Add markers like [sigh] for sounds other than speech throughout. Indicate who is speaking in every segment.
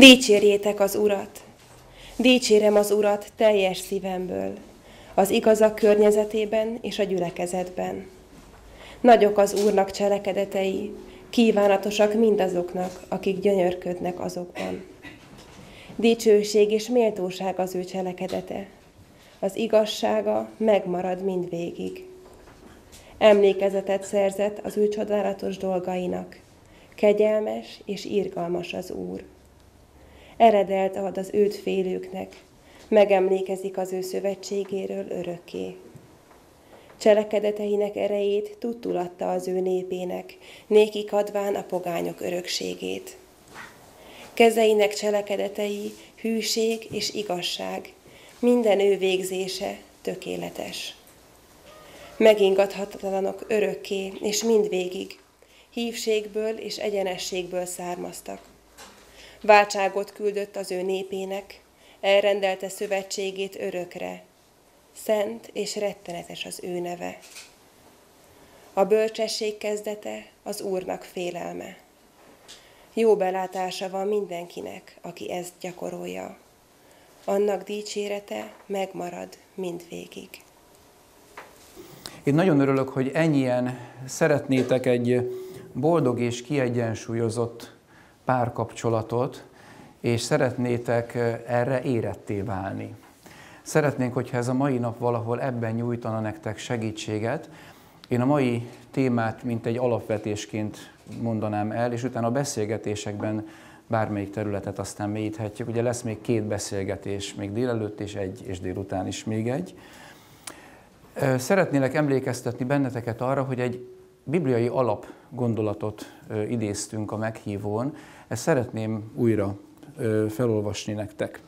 Speaker 1: Dicsérjétek az Urat! Dicsérem az Urat teljes szívemből, az igazak környezetében és a gyülekezetben. Nagyok az Úrnak cselekedetei, kívánatosak mindazoknak, akik gyönyörködnek azokban. Dicsőség és méltóság az ő cselekedete, az igazsága megmarad mindvégig. Emlékezetet szerzett az ő csodálatos dolgainak, kegyelmes és irgalmas az Úr eredelt ad az őt félőknek, megemlékezik az ő szövetségéről örökké. Cselekedeteinek erejét tudtul adta az ő népének, nékik adván a pogányok örökségét. Kezeinek cselekedetei hűség és igazság, minden ő végzése tökéletes. Megingathatatlanok örökké és mindvégig, hívségből és egyenességből származtak Váltságot küldött az ő népének, elrendelte szövetségét örökre. Szent és rettenetes az ő neve. A bölcsesség kezdete az Úrnak félelme. Jó belátása van mindenkinek, aki ezt gyakorolja. Annak dicsérete megmarad mindvégig.
Speaker 2: Én nagyon örülök, hogy ennyien szeretnétek egy boldog és kiegyensúlyozott párkapcsolatot, és szeretnétek erre éretté válni. Szeretnénk, hogyha ez a mai nap valahol ebben nyújtana nektek segítséget. Én a mai témát, mint egy alapvetésként mondanám el, és utána a beszélgetésekben bármelyik területet aztán mélyíthetjük. Ugye lesz még két beszélgetés, még délelőtt és egy, és délután is még egy. Szeretnélek emlékeztetni benneteket arra, hogy egy bibliai alapgondolatot idéztünk a meghívón, ezt szeretném újra felolvasni nektek.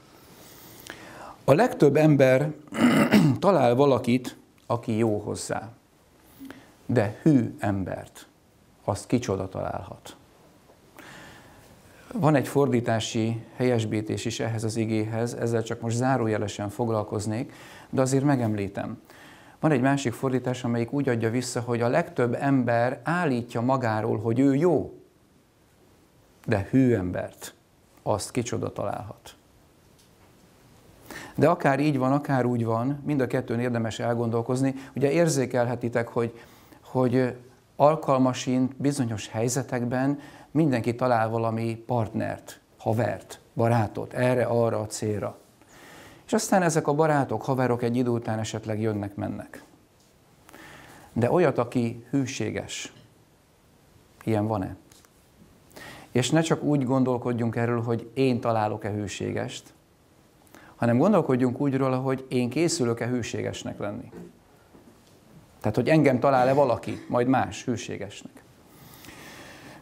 Speaker 2: A legtöbb ember [clears throat] talál valakit, aki jó hozzá, de hű embert, azt kicsoda találhat. Van egy fordítási helyesbítés is ehhez az igéhez, ezzel csak most zárójelesen foglalkoznék, de azért megemlítem. Van egy másik fordítás, amelyik úgy adja vissza, hogy a legtöbb ember állítja magáról, hogy ő jó, de hű embert, azt kicsoda találhat. De akár így van, akár úgy van, mind a kettőn érdemes elgondolkozni. Ugye érzékelhetitek, hogy, hogy alkalmasint bizonyos helyzetekben mindenki talál valami partnert, havert, barátot, erre, arra a célra. És aztán ezek a barátok, haverok egy idő után esetleg jönnek-mennek. De olyat, aki hűséges, ilyen van-e? És ne csak úgy gondolkodjunk erről, hogy én találok-e hűségest, hanem gondolkodjunk úgy róla, hogy én készülök-e hűségesnek lenni. Tehát, hogy engem talál-e valaki, majd más hűségesnek.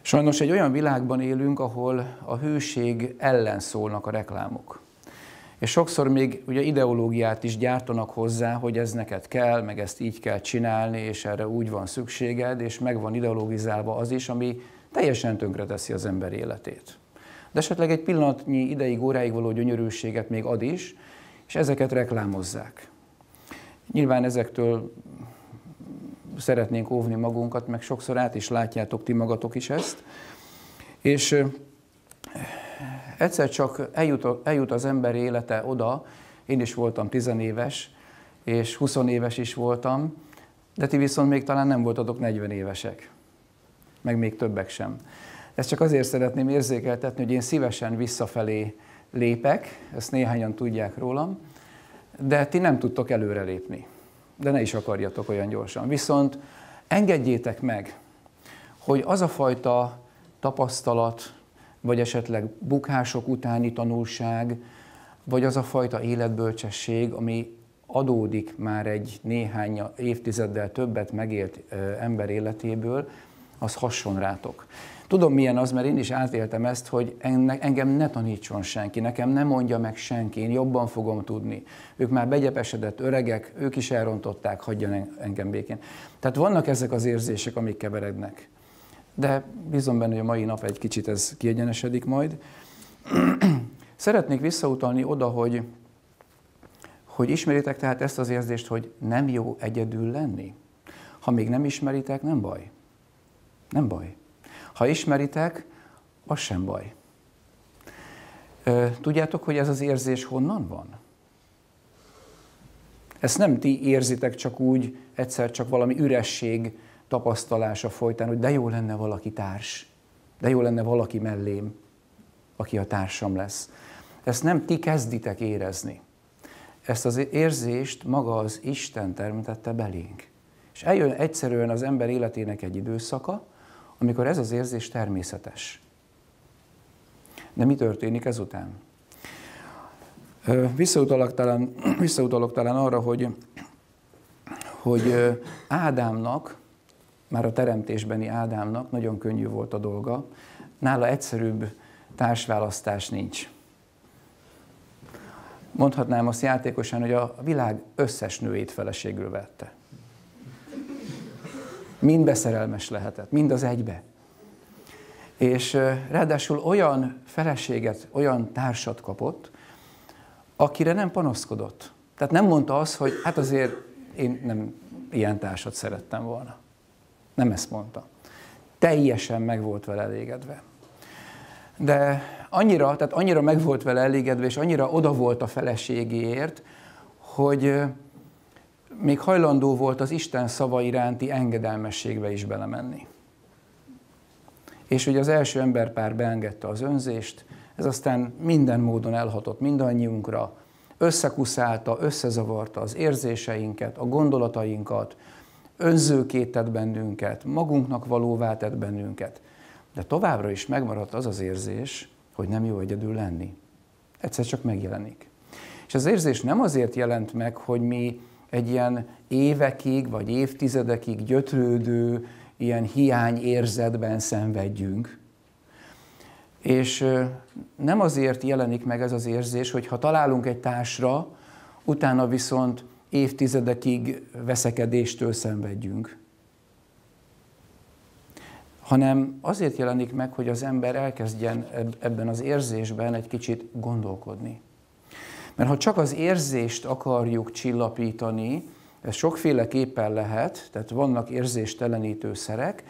Speaker 2: Sajnos egy olyan világban élünk, ahol a hűség ellen szólnak a reklámok. És sokszor még ugye ideológiát is gyártanak hozzá, hogy ez neked kell, meg ezt így kell csinálni, és erre úgy van szükséged, és meg van ideologizálva az is, ami teljesen tönkreteszi az ember életét. De esetleg egy pillanatnyi ideig, óráig való gyönyörűséget még ad is, és ezeket reklámozzák. Nyilván ezektől szeretnénk óvni magunkat, meg sokszor át is látjátok ti magatok is ezt. És egyszer csak eljut, eljut az ember élete oda, én is voltam tizenéves, és 20 éves is voltam, de ti viszont még talán nem voltatok 40 évesek meg még többek sem. Ezt csak azért szeretném érzékeltetni, hogy én szívesen visszafelé lépek, ezt néhányan tudják rólam, de ti nem tudtok előrelépni. De ne is akarjatok olyan gyorsan. Viszont engedjétek meg, hogy az a fajta tapasztalat, vagy esetleg bukások utáni tanulság, vagy az a fajta életbölcsesség, ami adódik már egy néhány évtizeddel többet megélt ember életéből, az hasson rátok. Tudom milyen az, mert én is átéltem ezt, hogy engem ne tanítson senki, nekem ne mondja meg senki, én jobban fogom tudni. Ők már begyepesedett öregek, ők is elrontották, hagyjan engem békén. Tehát vannak ezek az érzések, amik keverednek. De bízom benne, hogy a mai nap egy kicsit ez kiegyenesedik majd. [clears throat] Szeretnék visszautalni oda, hogy, hogy ismeritek tehát ezt az érzést, hogy nem jó egyedül lenni. Ha még nem ismeritek, nem baj. Nem baj. Ha ismeritek, az sem baj. Tudjátok, hogy ez az érzés honnan van? Ezt nem ti érzitek csak úgy, egyszer csak valami üresség tapasztalása folytán, hogy de jó lenne valaki társ, de jó lenne valaki mellém, aki a társam lesz. Ezt nem ti kezditek érezni. Ezt az érzést maga az Isten teremtette belénk. És eljön egyszerűen az ember életének egy időszaka, amikor ez az érzés természetes. De mi történik ezután? Visszautalok talán, visszautalok talán arra, hogy, hogy Ádámnak, már a teremtésbeni Ádámnak nagyon könnyű volt a dolga, nála egyszerűbb társválasztás nincs. Mondhatnám azt játékosan, hogy a világ összes nőét feleségül vette. Mind beszerelmes lehetett, mind az egybe. És ráadásul olyan feleséget, olyan társat kapott, akire nem panaszkodott. Tehát nem mondta azt, hogy hát azért én nem ilyen társat szerettem volna. Nem ezt mondta. Teljesen meg volt vele elégedve. De annyira, tehát annyira meg volt vele elégedve, és annyira oda volt a feleségéért, hogy még hajlandó volt az Isten szava iránti engedelmességbe is belemenni. És ugye az első emberpár beengedte az önzést, ez aztán minden módon elhatott mindannyiunkra, összekuszálta, összezavarta az érzéseinket, a gondolatainkat, önzőkét tett bennünket, magunknak valóvá tett bennünket. De továbbra is megmaradt az az érzés, hogy nem jó egyedül lenni. Egyszer csak megjelenik. És az érzés nem azért jelent meg, hogy mi egy ilyen évekig vagy évtizedekig gyötrődő, ilyen hiány érzetben szenvedjünk. És nem azért jelenik meg ez az érzés, hogy ha találunk egy társra, utána viszont évtizedekig veszekedéstől szenvedjünk, hanem azért jelenik meg, hogy az ember elkezdjen ebben az érzésben egy kicsit gondolkodni. Mert ha csak az érzést akarjuk csillapítani, ez sokféleképpen lehet, tehát vannak érzéstelenítő szerek,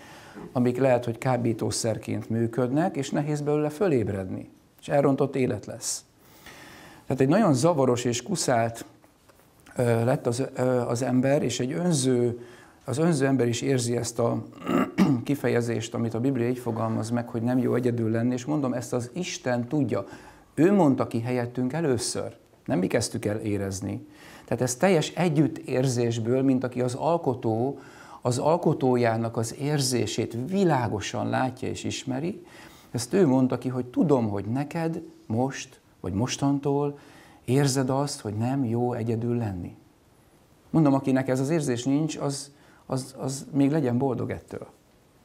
Speaker 2: amik lehet, hogy kábítószerként működnek, és nehéz belőle fölébredni, és elrontott élet lesz. Tehát egy nagyon zavaros és kuszált lett az, az ember, és egy önző, az önző ember is érzi ezt a [clears throat] kifejezést, amit a Biblia így fogalmaz meg, hogy nem jó egyedül lenni, és mondom, ezt az Isten tudja. Ő mondta ki helyettünk először. Nem mi kezdtük el érezni. Tehát ez teljes együttérzésből, mint aki az alkotó, az alkotójának az érzését világosan látja és ismeri, ezt ő mondta ki, hogy tudom, hogy neked most, vagy mostantól érzed azt, hogy nem jó egyedül lenni. Mondom, akinek ez az érzés nincs, az, az, az még legyen boldog ettől.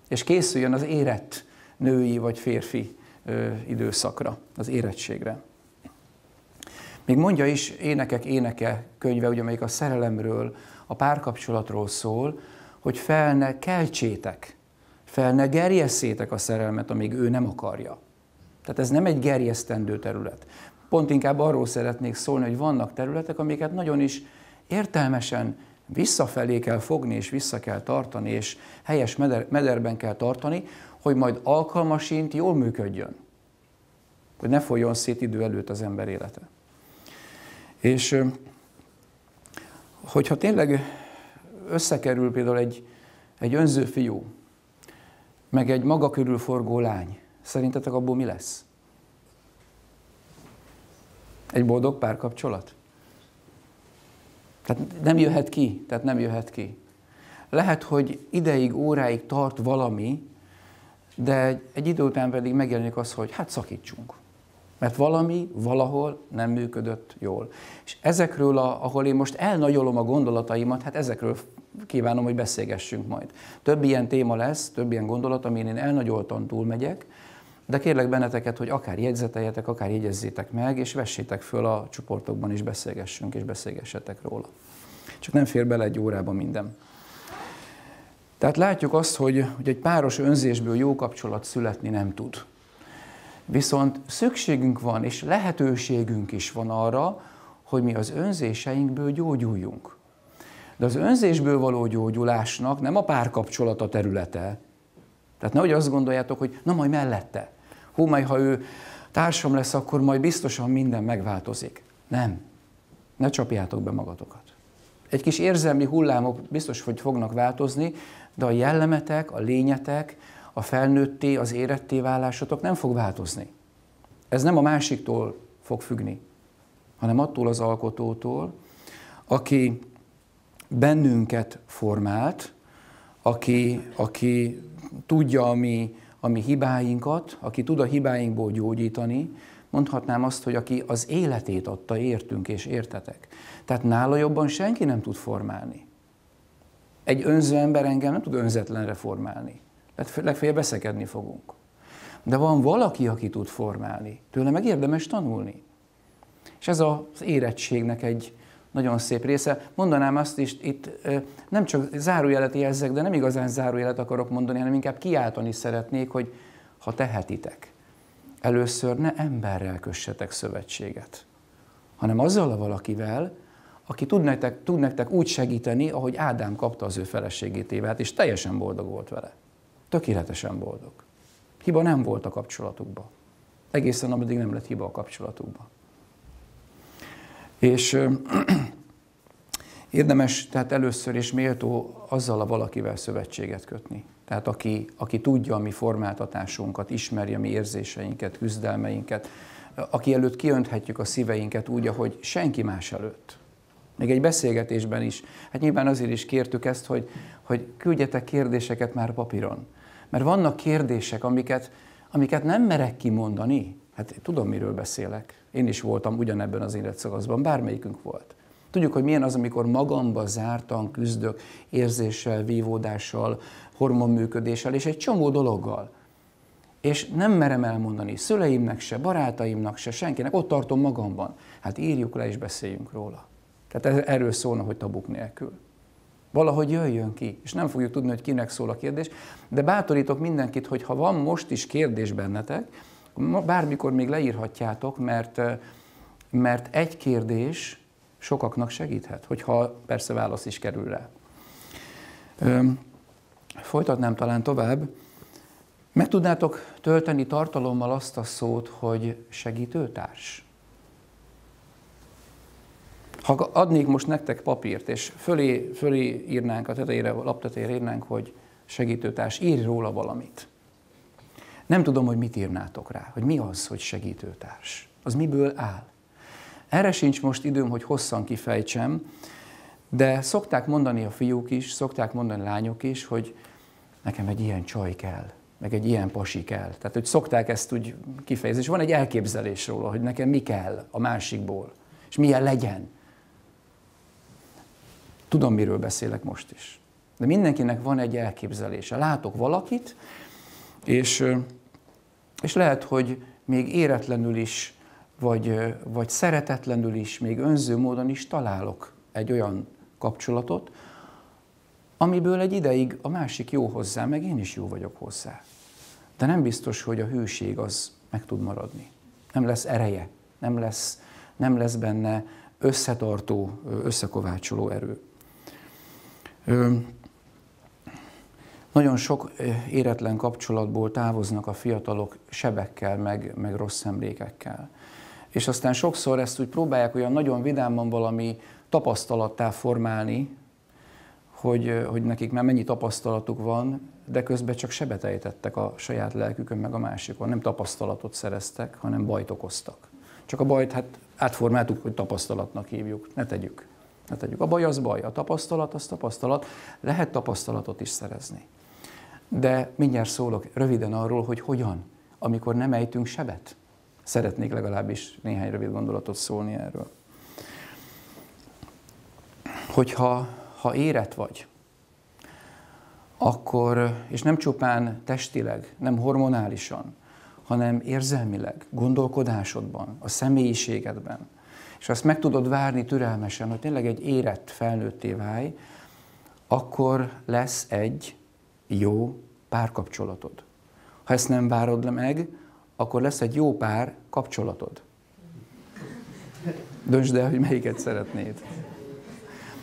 Speaker 2: És készüljön az érett női vagy férfi ö, időszakra, az érettségre. Még mondja is énekek éneke könyve, ugye, amelyik a szerelemről, a párkapcsolatról szól, hogy fel ne keltsétek, fel ne gerjesszétek a szerelmet, amíg ő nem akarja. Tehát ez nem egy gerjesztendő terület. Pont inkább arról szeretnék szólni, hogy vannak területek, amiket nagyon is értelmesen visszafelé kell fogni, és vissza kell tartani, és helyes meder, mederben kell tartani, hogy majd alkalmasint jól működjön. Hogy ne folyjon szét idő előtt az ember élete. És hogyha tényleg összekerül például egy, egy önző fiú, meg egy maga körül forgó lány, szerintetek abból mi lesz? Egy boldog párkapcsolat? Tehát nem jöhet ki, tehát nem jöhet ki. Lehet, hogy ideig, óráig tart valami, de egy idő után pedig megjelenik az, hogy hát szakítsunk. Mert valami valahol nem működött jól. És ezekről, a, ahol én most elnagyolom a gondolataimat, hát ezekről kívánom, hogy beszélgessünk majd. Több ilyen téma lesz, több ilyen gondolat, amin én elnagyoltan túlmegyek, de kérlek benneteket, hogy akár jegyzeteljetek, akár jegyezzétek meg, és vessétek föl a csoportokban is beszélgessünk, és beszélgessetek róla. Csak nem fér bele egy órába minden. Tehát látjuk azt, hogy, hogy egy páros önzésből jó kapcsolat születni nem tud. Viszont szükségünk van, és lehetőségünk is van arra, hogy mi az önzéseinkből gyógyuljunk. De az önzésből való gyógyulásnak nem a párkapcsolata területe. Tehát nehogy azt gondoljátok, hogy na majd mellette. Hú, majd ha ő társam lesz, akkor majd biztosan minden megváltozik. Nem. Ne csapjátok be magatokat. Egy kis érzelmi hullámok biztos, hogy fognak változni, de a jellemetek, a lényetek, a felnőtté, az éretté válásotok nem fog változni. Ez nem a másiktól fog függni, hanem attól az alkotótól, aki bennünket formált, aki, aki tudja a mi, a mi hibáinkat, aki tud a hibáinkból gyógyítani, mondhatnám azt, hogy aki az életét adta értünk és értetek. Tehát nála jobban senki nem tud formálni. Egy önző ember engem nem tud önzetlenre formálni. Legfeljebb beszekedni fogunk. De van valaki, aki tud formálni. Tőle meg érdemes tanulni. És ez az érettségnek egy nagyon szép része. Mondanám azt is, itt nem csak zárójelet érzek, de nem igazán zárójelet akarok mondani, hanem inkább kiáltani szeretnék, hogy ha tehetitek, először ne emberrel kössetek szövetséget, hanem azzal a valakivel, aki tud nektek, tud nektek úgy segíteni, ahogy Ádám kapta az ő feleségét Évát, és teljesen boldog volt vele. Tökéletesen boldog. Hiba nem volt a kapcsolatukban. Egészen ameddig nem lett hiba a kapcsolatukban. És [clears throat] érdemes tehát először is méltó azzal a valakivel szövetséget kötni. Tehát aki, aki tudja a mi formáltatásunkat, ismeri a mi érzéseinket, küzdelmeinket, aki előtt kiönthetjük a szíveinket úgy, ahogy senki más előtt. Még egy beszélgetésben is. Hát nyilván azért is kértük ezt, hogy, hogy küldjetek kérdéseket már papíron. Mert vannak kérdések, amiket, amiket nem merek kimondani. Hát tudom, miről beszélek. Én is voltam ugyanebben az életszakaszban, bármelyikünk volt. Tudjuk, hogy milyen az, amikor magamba zártan küzdök érzéssel, vívódással, hormonműködéssel és egy csomó dologgal. És nem merem elmondani szüleimnek se, barátaimnak se, senkinek, ott tartom magamban. Hát írjuk le és beszéljünk róla. Tehát erről szólna, hogy tabuk nélkül. Valahogy jöjjön ki, és nem fogjuk tudni, hogy kinek szól a kérdés, de bátorítok mindenkit, hogy ha van most is kérdés bennetek, bármikor még leírhatjátok, mert, mert egy kérdés sokaknak segíthet, hogyha persze válasz is kerül rá. Folytatnám talán tovább. Meg tudnátok tölteni tartalommal azt a szót, hogy segítőtárs? Ha adnék most nektek papírt, és fölé, fölé írnánk a tetejére, a laptetejére írnánk, hogy segítőtárs, írj róla valamit. Nem tudom, hogy mit írnátok rá, hogy mi az, hogy segítőtárs. Az miből áll. Erre sincs most időm, hogy hosszan kifejtsem, de szokták mondani a fiúk is, szokták mondani a lányok is, hogy nekem egy ilyen csaj kell, meg egy ilyen pasi kell. Tehát, hogy szokták ezt úgy kifejezni, és van egy elképzelés róla, hogy nekem mi kell a másikból, és milyen legyen. Tudom, miről beszélek most is. De mindenkinek van egy elképzelése. Látok valakit, és, és lehet, hogy még éretlenül is, vagy, vagy szeretetlenül is, még önző módon is találok egy olyan kapcsolatot, amiből egy ideig a másik jó hozzá, meg én is jó vagyok hozzá. De nem biztos, hogy a hűség az meg tud maradni. Nem lesz ereje, nem lesz, nem lesz benne összetartó, összekovácsoló erő. Nagyon sok éretlen kapcsolatból távoznak a fiatalok sebekkel, meg, meg rossz emlékekkel. És aztán sokszor ezt úgy próbálják olyan nagyon vidáman valami tapasztalattá formálni, hogy, hogy nekik már mennyi tapasztalatuk van, de közben csak sebet ejtettek a saját lelkükön, meg a másikon. Nem tapasztalatot szereztek, hanem bajt okoztak. Csak a bajt hát átformáltuk, hogy tapasztalatnak hívjuk. Ne tegyük. Ne tegyük. A baj az baj, a tapasztalat az tapasztalat. Lehet tapasztalatot is szerezni. De mindjárt szólok röviden arról, hogy hogyan, amikor nem ejtünk sebet. Szeretnék legalábbis néhány rövid gondolatot szólni erről. Hogyha ha érett vagy, akkor, és nem csupán testileg, nem hormonálisan, hanem érzelmileg, gondolkodásodban, a személyiségedben, és azt meg tudod várni türelmesen, hogy tényleg egy érett felnőtté válj, akkor lesz egy jó párkapcsolatod. Ha ezt nem várod le meg, akkor lesz egy jó pár kapcsolatod. Döntsd el, hogy melyiket szeretnéd.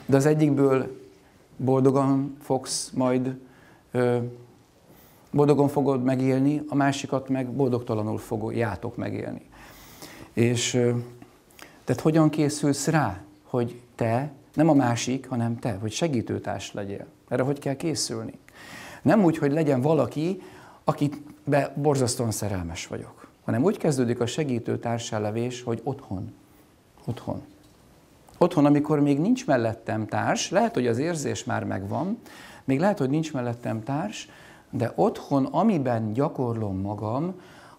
Speaker 2: De az egyikből boldogan fogsz majd ö, Boldogon fogod megélni, a másikat meg boldogtalanul fogjátok megélni. És tehát hogyan készülsz rá, hogy te, nem a másik, hanem te, hogy segítőtárs legyél. Erre hogy kell készülni? Nem úgy, hogy legyen valaki, akitbe borzasztóan szerelmes vagyok, hanem úgy kezdődik a segítő társállevés, hogy otthon. Otthon. Otthon, amikor még nincs mellettem társ, lehet, hogy az érzés már megvan, még lehet, hogy nincs mellettem társ, de otthon, amiben gyakorlom magam,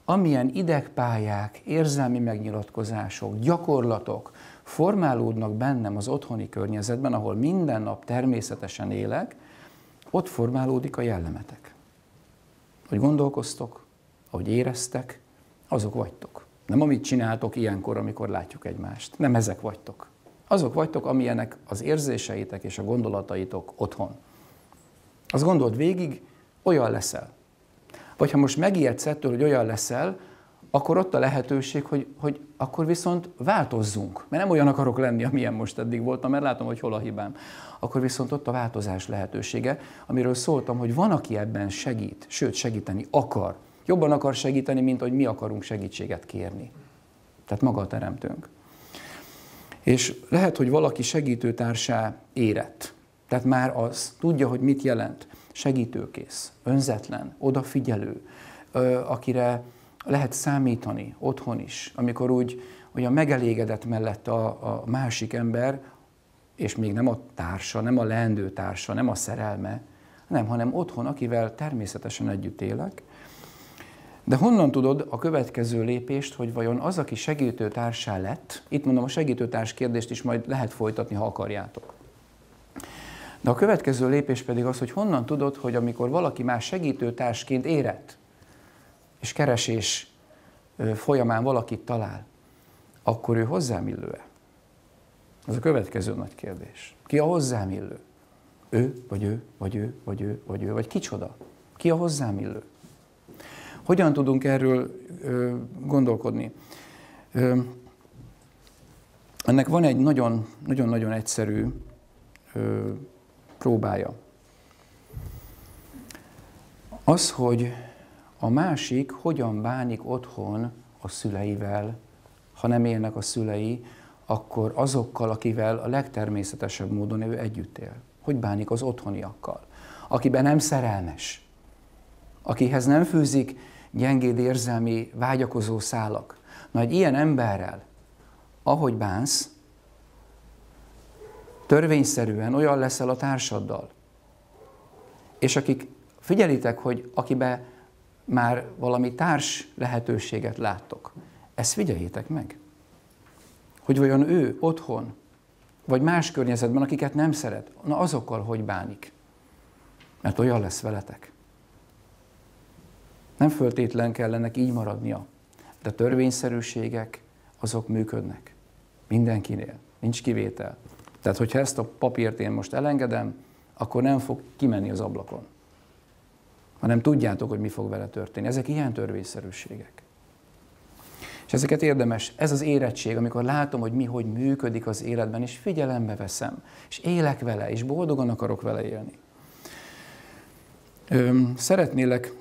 Speaker 2: amilyen idegpályák, érzelmi megnyilatkozások, gyakorlatok formálódnak bennem az otthoni környezetben, ahol minden nap természetesen élek, ott formálódik a jellemetek. Hogy gondolkoztok, ahogy éreztek, azok vagytok. Nem amit csináltok ilyenkor, amikor látjuk egymást. Nem ezek vagytok. Azok vagytok, amilyenek az érzéseitek és a gondolataitok otthon. Azt gondold végig, olyan leszel. Vagy ha most megijedsz ettől, hogy olyan leszel, akkor ott a lehetőség, hogy, hogy akkor viszont változzunk. Mert nem olyan akarok lenni, amilyen most eddig voltam, mert látom, hogy hol a hibám. Akkor viszont ott a változás lehetősége, amiről szóltam, hogy van, aki ebben segít, sőt segíteni akar. Jobban akar segíteni, mint hogy mi akarunk segítséget kérni. Tehát maga a teremtőnk. És lehet, hogy valaki segítőtársá érett. Tehát már az tudja, hogy mit jelent. Segítőkész, önzetlen, odafigyelő, akire lehet számítani otthon is, amikor úgy olyan megelégedett mellett a, a másik ember, és még nem a társa, nem a leendő társa, nem a szerelme, nem, hanem otthon, akivel természetesen együtt élek. De honnan tudod a következő lépést, hogy vajon az, aki segítőtársá lett, itt mondom a segítőtárs kérdést is majd lehet folytatni, ha akarjátok. De a következő lépés pedig az, hogy honnan tudod, hogy amikor valaki más segítőtársként érett, és keresés folyamán valakit talál, akkor ő hozzám illő-e? Ez a következő nagy kérdés. Ki a hozzám illő? Ő, vagy ő, vagy ő, vagy ő, vagy ő, vagy kicsoda? Ki a hozzám illő? Hogyan tudunk erről ö, gondolkodni? Ö, ennek van egy nagyon-nagyon egyszerű ö, próbája. Az, hogy a másik hogyan bánik otthon a szüleivel, ha nem élnek a szülei, akkor azokkal, akivel a legtermészetesebb módon ő együtt él. Hogy bánik az otthoniakkal? Akiben nem szerelmes, akihez nem fűzik gyengéd érzelmi vágyakozó szálak. Na egy ilyen emberrel, ahogy bánsz, törvényszerűen olyan leszel a társaddal. És akik, figyelitek, hogy akibe már valami társ lehetőséget láttok, ezt figyeljétek meg. Hogy vajon ő otthon, vagy más környezetben, akiket nem szeret, na azokkal hogy bánik. Mert olyan lesz veletek. Nem föltétlen kellenek így maradnia, de törvényszerűségek azok működnek. Mindenkinél. Nincs kivétel. Tehát, hogyha ezt a papírt én most elengedem, akkor nem fog kimenni az ablakon. Hanem tudjátok, hogy mi fog vele történni. Ezek ilyen törvényszerűségek. És ezeket érdemes, ez az érettség, amikor látom, hogy mi hogy működik az életben, és figyelembe veszem, és élek vele, és boldogan akarok vele élni. Szeretnélek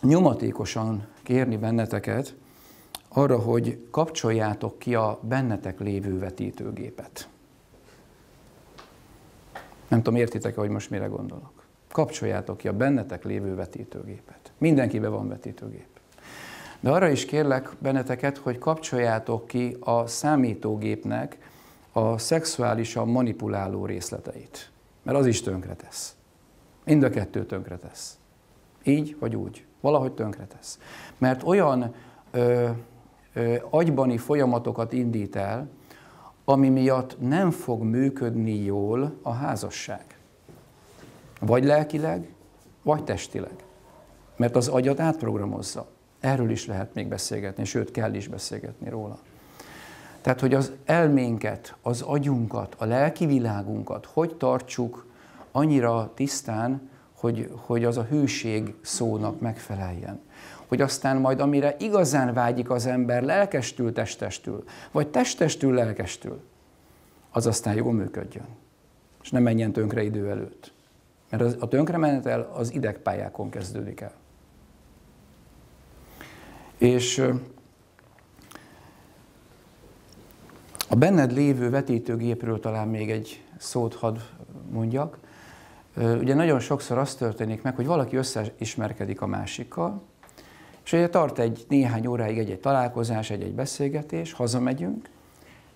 Speaker 2: nyomatékosan kérni benneteket arra, hogy kapcsoljátok ki a bennetek lévő vetítőgépet. Nem tudom, értitek-e, hogy most mire gondolok. Kapcsoljátok ki a bennetek lévő vetítőgépet. Mindenkibe van vetítőgép. De arra is kérlek benneteket, hogy kapcsoljátok ki a számítógépnek a szexuálisan manipuláló részleteit. Mert az is tönkretesz. Mind a kettő tönkretesz. Így vagy úgy. Valahogy tönkretesz. Mert olyan ö, ö, agybani folyamatokat indít el, ami miatt nem fog működni jól a házasság. Vagy lelkileg, vagy testileg. Mert az agyat átprogramozza. Erről is lehet még beszélgetni, sőt kell is beszélgetni róla. Tehát, hogy az elménket, az agyunkat, a lelki világunkat hogy tartsuk annyira tisztán, hogy, hogy az a hűség szónak megfeleljen. Hogy aztán majd amire igazán vágyik az ember lelkestül, testestül, vagy testestül, lelkestül, az aztán jól működjön. És ne menjen tönkre idő előtt. Mert az, a tönkremenetel az idegpályákon kezdődik el. És a benned lévő vetítőgépről talán még egy szót hadd mondjak. Ugye nagyon sokszor az történik meg, hogy valaki összeismerkedik a másikkal, és ugye tart egy néhány óráig egy-egy találkozás, egy-egy beszélgetés, hazamegyünk,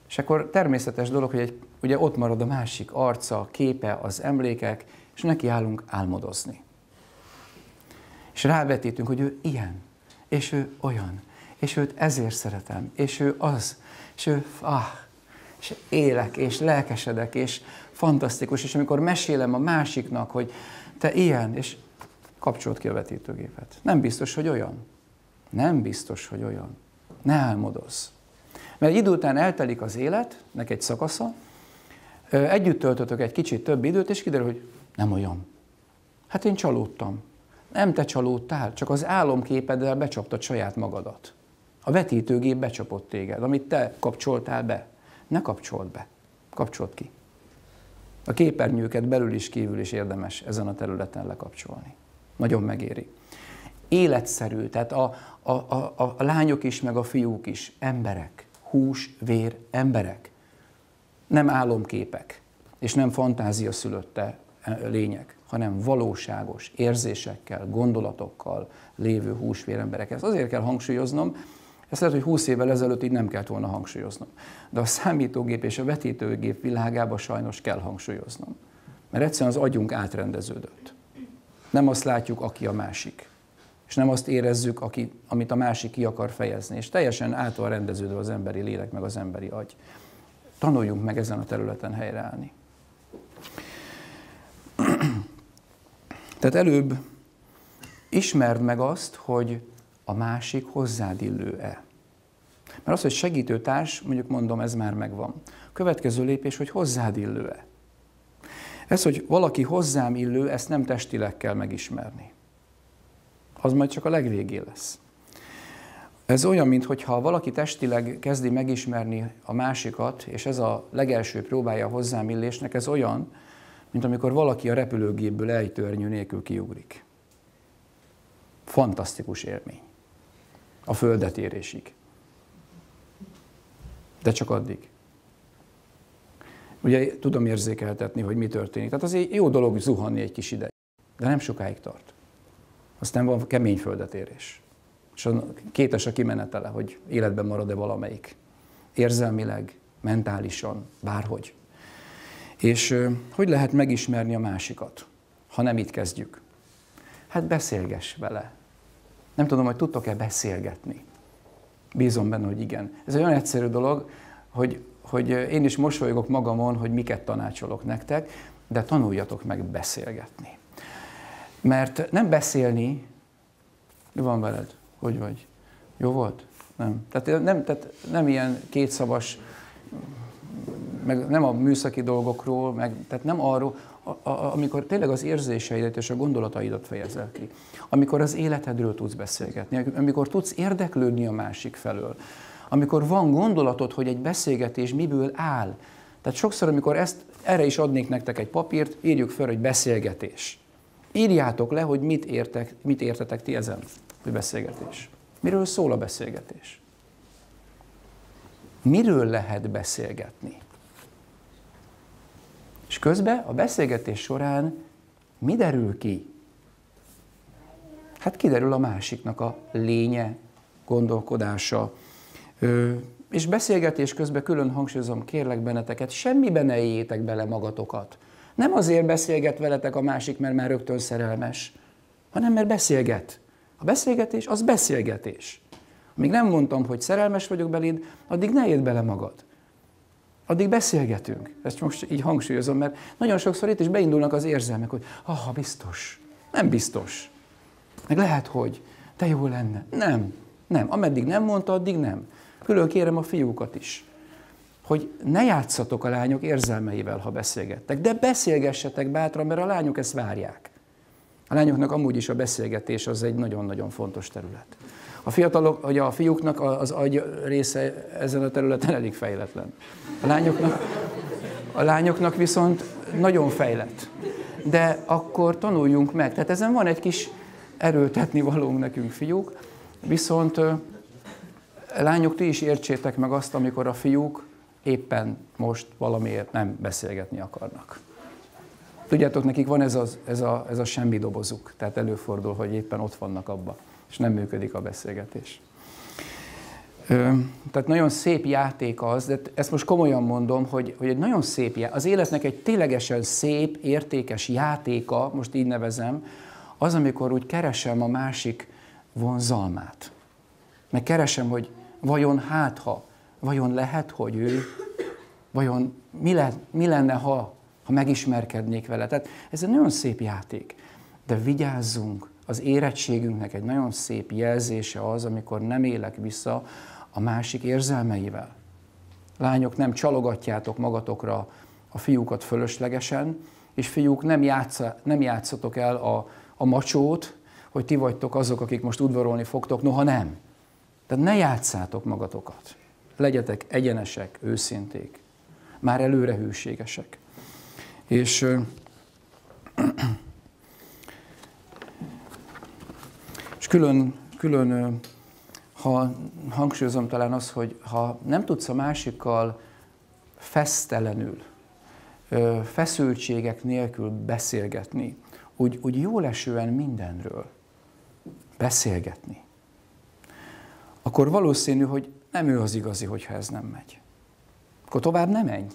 Speaker 2: és akkor természetes dolog, hogy egy, ugye ott marad a másik arca, képe, az emlékek, és nekiállunk álmodozni. És rávetítünk, hogy ő ilyen, és ő olyan, és őt ezért szeretem, és ő az, és ő, ah, és élek, és lelkesedek, és fantasztikus, és amikor mesélem a másiknak, hogy te ilyen, és kapcsolt ki a vetítőgépet. Nem biztos, hogy olyan. Nem biztos, hogy olyan. Ne álmodozz. Mert egy idő után eltelik az életnek egy szakasza, együtt töltötök egy kicsit több időt, és kiderül, hogy nem olyan. Hát én csalódtam. Nem te csalódtál, csak az álomképeddel becsaptad saját magadat. A vetítőgép becsapott téged, amit te kapcsoltál be. Ne kapcsold be, kapcsold ki. A képernyőket belül is kívül is érdemes ezen a területen lekapcsolni. Nagyon megéri. Életszerű, tehát a, a, a, a lányok is, meg a fiúk is emberek, hús, vér, emberek. Nem álomképek, és nem fantázia szülötte lények, hanem valóságos érzésekkel, gondolatokkal lévő húsvér emberek. Ezt azért kell hangsúlyoznom, ezt lehet, hogy 20 évvel ezelőtt így nem kellett volna hangsúlyoznom. De a számítógép és a vetítőgép világába sajnos kell hangsúlyoznom. Mert egyszerűen az agyunk átrendeződött. Nem azt látjuk, aki a másik. És nem azt érezzük, aki, amit a másik ki akar fejezni. És teljesen át van rendeződve az emberi lélek, meg az emberi agy. Tanuljunk meg ezen a területen helyreállni. Tehát előbb ismerd meg azt, hogy a másik hozzád illő-e. Mert az, hogy segítőtárs, mondjuk mondom, ez már megvan. A következő lépés, hogy hozzád illő-e. Ez, hogy valaki hozzám illő, ezt nem testileg kell megismerni. Az majd csak a legvégé lesz. Ez olyan, mintha valaki testileg kezdi megismerni a másikat, és ez a legelső próbája a hozzám ez olyan, mint amikor valaki a repülőgépből ejtőernyő nélkül kiugrik. Fantasztikus élmény a földet érésig. De csak addig. Ugye tudom érzékeltetni, hogy mi történik. Tehát azért jó dolog zuhanni egy kis ideig, de nem sokáig tart. Aztán van kemény földetérés. És a kétes a kimenetele, hogy életben marad-e valamelyik. Érzelmileg, mentálisan, bárhogy. És hogy lehet megismerni a másikat, ha nem itt kezdjük? Hát beszélgess vele, nem tudom, hogy tudtok-e beszélgetni. Bízom benne, hogy igen. Ez egy olyan egyszerű dolog, hogy, hogy én is mosolygok magamon, hogy miket tanácsolok nektek, de tanuljatok meg beszélgetni. Mert nem beszélni, mi van veled? Hogy vagy? Jó volt? Nem. Tehát nem, tehát nem ilyen kétszavas, meg nem a műszaki dolgokról, meg, tehát nem arról, a, a, amikor tényleg az érzéseidet és a gondolataidat fejezel ki, amikor az életedről tudsz beszélgetni, amikor tudsz érdeklődni a másik felől, amikor van gondolatod, hogy egy beszélgetés miből áll. Tehát sokszor, amikor ezt, erre is adnék nektek egy papírt, írjuk fel, hogy beszélgetés. Írjátok le, hogy mit, értek, mit értetek ti ezen, hogy beszélgetés. Miről szól a beszélgetés? Miről lehet beszélgetni? És közben a beszélgetés során mi derül ki? Hát kiderül a másiknak a lénye, gondolkodása. Ö, és beszélgetés közben külön hangsúlyozom, kérlek benneteket, semmibe ne éljétek bele magatokat. Nem azért beszélget veletek a másik, mert már rögtön szerelmes, hanem mert beszélget. A beszélgetés az beszélgetés. Amíg nem mondtam, hogy szerelmes vagyok beléd, addig ne érd bele magad addig beszélgetünk. Ezt most így hangsúlyozom, mert nagyon sokszor itt is beindulnak az érzelmek, hogy ah, biztos. Nem biztos. Meg lehet, hogy te jó lenne. Nem, nem. Ameddig nem mondta, addig nem. Külön kérem a fiúkat is, hogy ne játszatok a lányok érzelmeivel, ha beszélgettek, de beszélgessetek bátran, mert a lányok ezt várják. A lányoknak amúgy is a beszélgetés az egy nagyon-nagyon fontos terület. A fiatalok, vagy a fiúknak az agy része ezen a területen elég fejletlen. A lányoknak, a lányoknak viszont nagyon fejlett. De akkor tanuljunk meg. Tehát ezen van egy kis erőltetni valónk nekünk, fiúk, Viszont lányok, ti is értsétek meg azt, amikor a fiúk éppen most valamiért nem beszélgetni akarnak. Tudjátok, nekik van ez a, ez, a, ez a semmi dobozuk, tehát előfordul, hogy éppen ott vannak abba, és nem működik a beszélgetés. Tehát nagyon szép játék az, de ezt most komolyan mondom, hogy, hogy egy nagyon szép játék, az életnek egy ténylegesen szép, értékes játéka, most így nevezem, az, amikor úgy keresem a másik vonzalmát. Meg keresem, hogy vajon hát ha, vajon lehet, hogy ő, vajon mi, le, mi lenne, ha, ha megismerkednék vele. Tehát ez egy nagyon szép játék. De vigyázzunk, az érettségünknek egy nagyon szép jelzése az, amikor nem élek vissza a másik érzelmeivel. Lányok, nem csalogatjátok magatokra a fiúkat fölöslegesen, és fiúk, nem, játsza, nem játszatok el a, a macsót, hogy ti vagytok azok, akik most udvarolni fogtok, noha nem. Tehát ne játszátok magatokat. Legyetek egyenesek, őszinték, már előre hűségesek. És, [clears throat] és külön, külön ha hangsúlyozom talán az, hogy ha nem tudsz a másikkal fesztelenül, feszültségek nélkül beszélgetni, úgy, úgy jól esően mindenről beszélgetni, akkor valószínű, hogy nem ő az igazi, hogyha ez nem megy. Akkor tovább nem menj.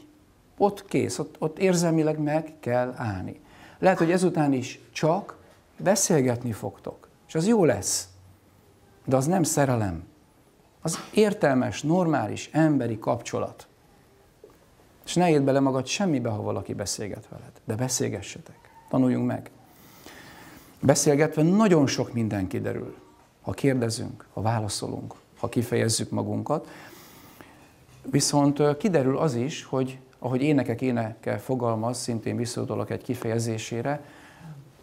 Speaker 2: Ott kész, ott, ott érzelmileg meg kell állni. Lehet, hogy ezután is csak beszélgetni fogtok, és az jó lesz. De az nem szerelem. Az értelmes, normális, emberi kapcsolat. És ne érd bele magad semmibe, ha valaki beszélget veled. De beszélgessetek. Tanuljunk meg. Beszélgetve nagyon sok minden kiderül. Ha kérdezünk, ha válaszolunk, ha kifejezzük magunkat. Viszont kiderül az is, hogy ahogy énekek énekel fogalmaz, szintén visszatolok egy kifejezésére,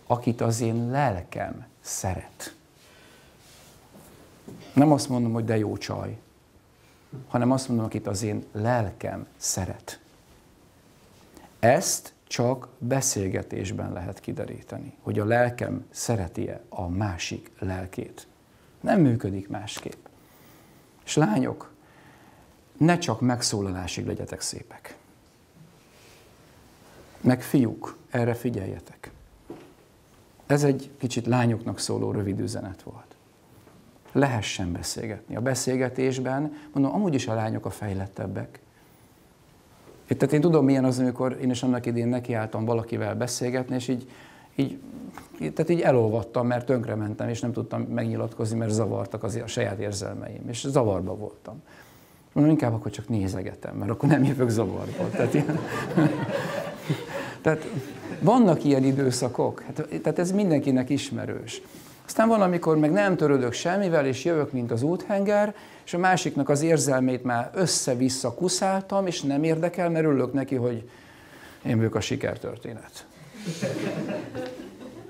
Speaker 2: akit az én lelkem szeret. Nem azt mondom, hogy de jó csaj, hanem azt mondom, akit az én lelkem szeret. Ezt csak beszélgetésben lehet kideríteni, hogy a lelkem szereti-e a másik lelkét. Nem működik másképp. És lányok, ne csak megszólalásig legyetek szépek. Meg fiúk, erre figyeljetek. Ez egy kicsit lányoknak szóló rövid üzenet volt lehessen beszélgetni. A beszélgetésben, mondom, amúgy is a lányok a fejlettebbek. Tehát én tudom, milyen az, amikor én is annak idén nekiálltam valakivel beszélgetni, és így, így, tehát így elolvattam, mert tönkrementem, és nem tudtam megnyilatkozni, mert zavartak az, a saját érzelmeim, és zavarba voltam. Mondom, inkább akkor csak nézegetem, mert akkor nem jövök zavarba. Tehát, ilyen, tehát vannak ilyen időszakok, hát, tehát ez mindenkinek ismerős. Aztán van, amikor meg nem törődök semmivel, és jövök, mint az úthenger, és a másiknak az érzelmét már össze-vissza kuszáltam, és nem érdekel, mert örülök neki, hogy én vagyok a sikertörténet.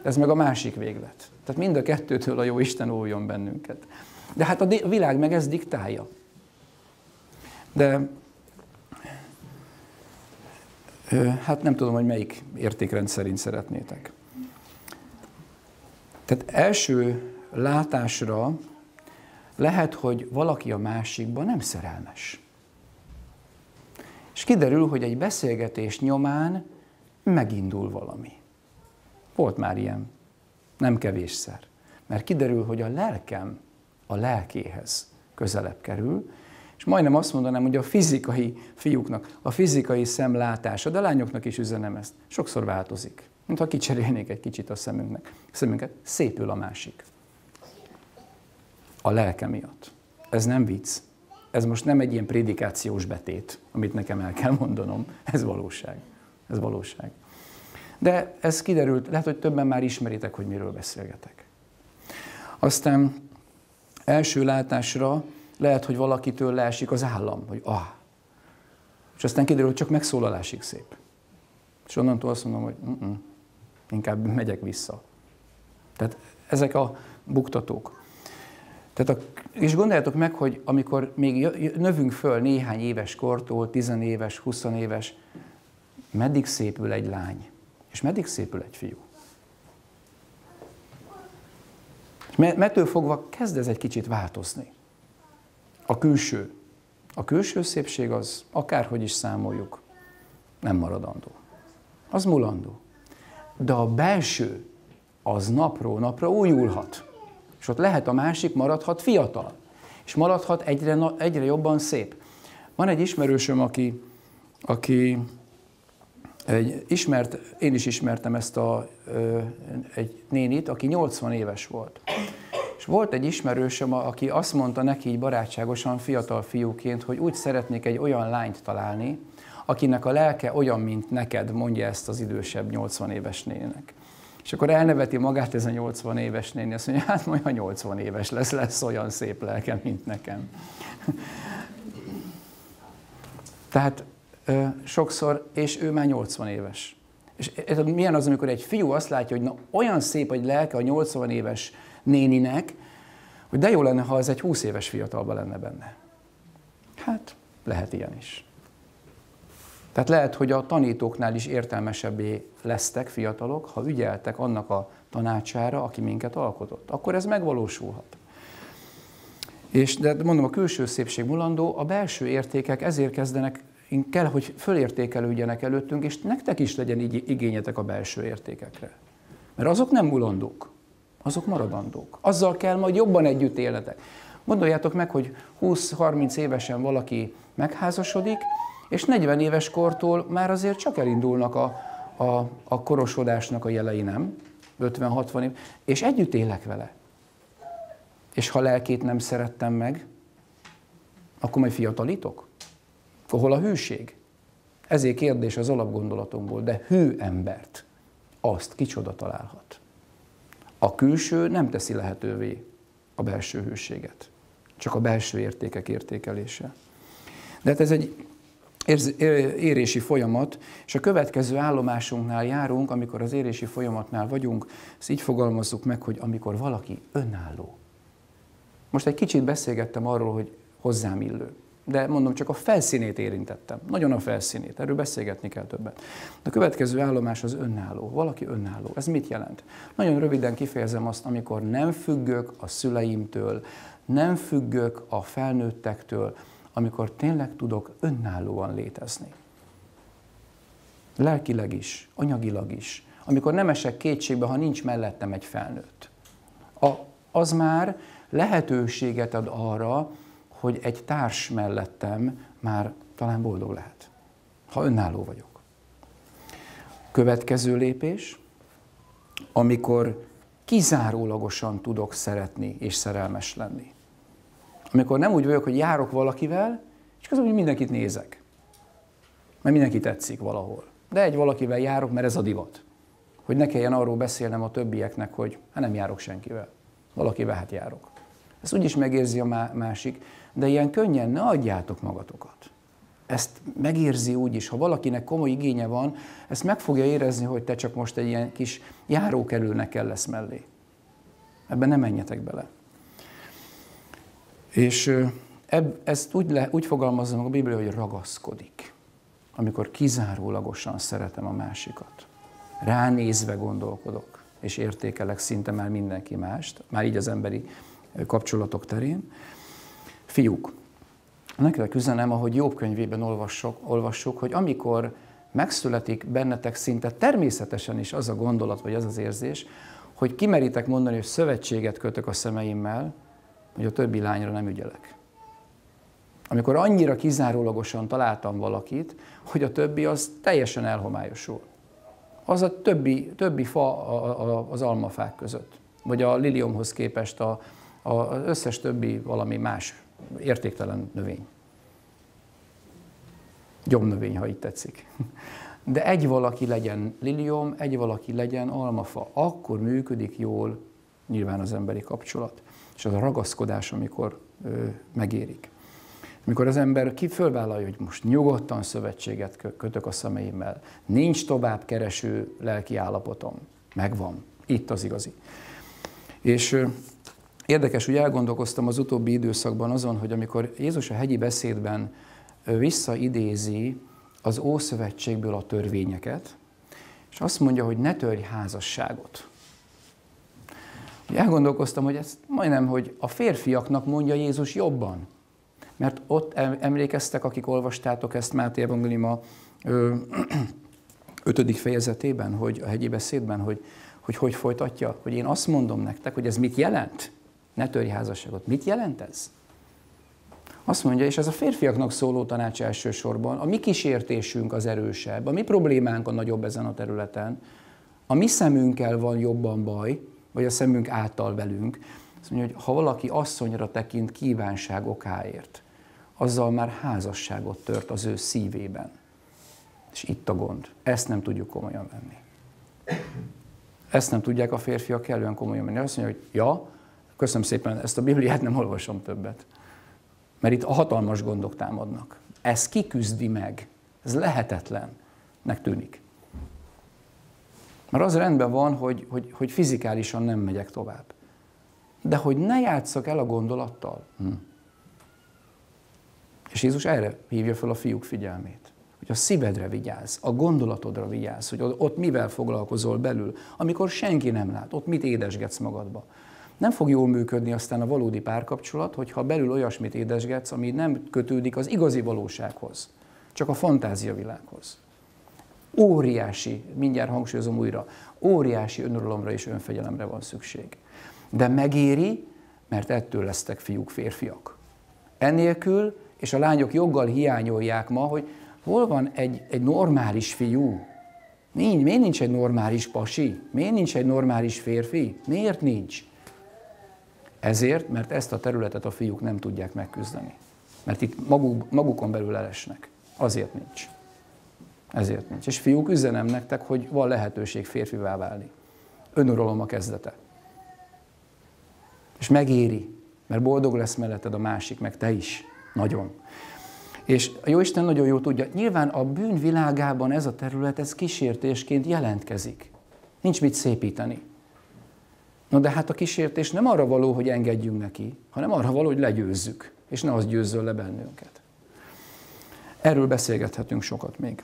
Speaker 2: Ez meg a másik véglet. Tehát mind a kettőtől a jó Isten óvjon bennünket. De hát a világ meg ezt diktálja. De hát nem tudom, hogy melyik értékrend szerint szeretnétek. Tehát első látásra lehet, hogy valaki a másikban nem szerelmes. És kiderül, hogy egy beszélgetés nyomán megindul valami. Volt már ilyen, nem kevésszer. Mert kiderül, hogy a lelkem a lelkéhez közelebb kerül, és majdnem azt mondanám, hogy a fizikai fiúknak, a fizikai szemlátása, de a lányoknak is üzenem ezt, sokszor változik mintha kicserélnék egy kicsit a szemünknek, szemünket, szépül a másik. A lelke miatt. Ez nem vicc. Ez most nem egy ilyen prédikációs betét, amit nekem el kell mondanom. Ez valóság. Ez valóság. De ez kiderült, lehet, hogy többen már ismeritek, hogy miről beszélgetek. Aztán első látásra lehet, hogy valakitől leesik az állam, hogy ah. És aztán kiderül, hogy csak megszólalásig szép. És onnantól azt mondom, hogy mm inkább megyek vissza. Tehát ezek a buktatók. Tehát a, és gondoljátok meg, hogy amikor még növünk föl néhány éves kortól, tizenéves, huszonéves, meddig szépül egy lány, és meddig szépül egy fiú. És mettől fogva kezd ez egy kicsit változni. A külső. A külső szépség az, akárhogy is számoljuk, nem maradandó. Az mulandó. De a belső, az napról napra újulhat. És ott lehet a másik, maradhat fiatal. És maradhat egyre, egyre jobban szép. Van egy ismerősöm, aki, aki egy ismert, én is ismertem ezt a, egy nénit, aki 80 éves volt. Volt egy ismerősöm, aki azt mondta neki így barátságosan, fiatal fiúként, hogy úgy szeretnék egy olyan lányt találni, akinek a lelke olyan, mint neked, mondja ezt az idősebb 80 éves nének. És akkor elneveti magát ez a 80 éves néni, azt mondja, hát majd 80 éves lesz, lesz olyan szép lelke, mint nekem. [laughs] Tehát ö, sokszor, és ő már 80 éves. És milyen az, amikor egy fiú azt látja, hogy na, olyan szép, hogy lelke a 80 éves néninek, hogy de jó lenne, ha ez egy 20 éves fiatalban lenne benne. Hát, lehet ilyen is. Tehát lehet, hogy a tanítóknál is értelmesebbé lesztek fiatalok, ha ügyeltek annak a tanácsára, aki minket alkotott. Akkor ez megvalósulhat. És de mondom, a külső szépség mulandó, a belső értékek ezért kezdenek, kell, hogy fölértékelődjenek előttünk, és nektek is legyen igényetek a belső értékekre. Mert azok nem mulandók, azok maradandók. Azzal kell majd jobban együtt élnetek. Gondoljátok meg, hogy 20-30 évesen valaki megházasodik, és 40 éves kortól már azért csak elindulnak a, a, a korosodásnak a jelei, nem? 50-60 év, és együtt élek vele. És ha lelkét nem szerettem meg, akkor majd fiatalítok? Akkor hol a hűség? Ezért kérdés az alapgondolatunkból, de hű embert, azt kicsoda találhat. A külső nem teszi lehetővé a belső hűséget, csak a belső értékek értékelése. De hát ez egy érési folyamat, és a következő állomásunknál járunk, amikor az érési folyamatnál vagyunk, ezt így fogalmazzuk meg, hogy amikor valaki önálló. Most egy kicsit beszélgettem arról, hogy hozzám illő. De mondom, csak a felszínét érintettem. Nagyon a felszínét. Erről beszélgetni kell többet. A következő állomás az önálló. Valaki önálló. Ez mit jelent? Nagyon röviden kifejezem azt, amikor nem függök a szüleimtől, nem függök a felnőttektől, amikor tényleg tudok önállóan létezni. Lelkileg is, anyagilag is. Amikor nem esek kétségbe, ha nincs mellettem egy felnőtt. A, az már lehetőséget ad arra, hogy egy társ mellettem már talán boldog lehet, ha önálló vagyok. Következő lépés, amikor kizárólagosan tudok szeretni és szerelmes lenni. Amikor nem úgy vagyok, hogy járok valakivel, és közben mindenkit nézek. Mert mindenki tetszik valahol. De egy valakivel járok, mert ez a divat. Hogy ne kelljen arról beszélnem a többieknek, hogy hát nem járok senkivel. Valakivel hát járok. Ezt úgyis megérzi a másik, de ilyen könnyen ne adjátok magatokat. Ezt megérzi úgy is, ha valakinek komoly igénye van, ezt meg fogja érezni, hogy te csak most egy ilyen kis járókerülnek kell lesz mellé. Ebben nem menjetek bele. És ebb, ezt úgy, le, úgy fogalmazza meg a Biblia, hogy ragaszkodik, amikor kizárólagosan szeretem a másikat. Ránézve gondolkodok, és értékelek szinte már mindenki mást, már így az emberi kapcsolatok terén. Fiúk, nektek üzenem, ahogy Jobb könyvében olvassuk, olvassuk, hogy amikor megszületik bennetek szinte természetesen is az a gondolat, vagy az az érzés, hogy kimeritek mondani, hogy szövetséget kötök a szemeimmel, hogy a többi lányra nem ügyelek. Amikor annyira kizárólagosan találtam valakit, hogy a többi az teljesen elhomályosul. Az a többi, többi fa az almafák között, vagy a liliomhoz képest a, a, az összes többi valami más értéktelen növény. Gyomnövény, ha így tetszik. De egy valaki legyen lilium, egy valaki legyen almafa, akkor működik jól nyilván az emberi kapcsolat és az a ragaszkodás, amikor ö, megérik. Amikor az ember ki fölvállalja, hogy most nyugodtan szövetséget kötök a szemeimmel, nincs tovább kereső lelki állapotom, megvan, itt az igazi. És érdekes, hogy elgondolkoztam az utóbbi időszakban azon, hogy amikor Jézus a hegyi beszédben visszaidézi az Ószövetségből a törvényeket, és azt mondja, hogy ne törj házasságot Elgondolkoztam, hogy ez majdnem, hogy a férfiaknak mondja Jézus jobban. Mert ott emlékeztek, akik olvastátok ezt Máté Evangéliuma [clears throat] ötödik fejezetében, hogy a hegyi beszédben, hogy, hogy hogy folytatja, hogy én azt mondom nektek, hogy ez mit jelent? Ne törj házasságot. Mit jelent ez? Azt mondja, és ez a férfiaknak szóló tanács elsősorban, a mi kísértésünk az erősebb, a mi problémánk a nagyobb ezen a területen, a mi szemünkkel van jobban baj, vagy a szemünk által velünk. Azt mondja, hogy ha valaki asszonyra tekint kívánság okáért, azzal már házasságot tört az ő szívében. És itt a gond. Ezt nem tudjuk komolyan venni. Ezt nem tudják a férfiak kellően komolyan venni. Azt mondja, hogy ja, köszönöm szépen, ezt a Bibliát nem olvasom többet. Mert itt a hatalmas gondok támadnak. Ez kiküzdi meg. Ez lehetetlennek tűnik. Mert az rendben van, hogy, hogy, hogy fizikálisan nem megyek tovább. De hogy ne játsszak el a gondolattal. Hm. És Jézus erre hívja fel a fiúk figyelmét. Hogy a szívedre vigyázz, a gondolatodra vigyázz, hogy ott mivel foglalkozol belül, amikor senki nem lát, ott mit édesgetsz magadba. Nem fog jól működni aztán a valódi párkapcsolat, hogyha belül olyasmit édesgetsz, ami nem kötődik az igazi valósághoz, csak a fantáziavilághoz. Óriási, mindjárt hangsúlyozom újra, óriási önuralomra és önfegyelemre van szükség. De megéri, mert ettől lesztek fiúk, férfiak. Ennélkül, és a lányok joggal hiányolják ma, hogy hol van egy, egy normális fiú? Nincs, miért nincs egy normális pasi? Miért nincs egy normális férfi? Miért nincs? Ezért, mert ezt a területet a fiúk nem tudják megküzdeni. Mert itt maguk, magukon belül elesnek. Azért nincs. Ezért nincs. És fiúk, üzenem nektek, hogy van lehetőség férfivá válni. Önuralom a kezdete. És megéri, mert boldog lesz melletted a másik, meg te is. Nagyon. És a Jóisten nagyon jó tudja, nyilván a bűn világában ez a terület, ez kísértésként jelentkezik. Nincs mit szépíteni. No de hát a kísértés nem arra való, hogy engedjünk neki, hanem arra való, hogy legyőzzük, és ne az győzzön le bennünket. Erről beszélgethetünk sokat még.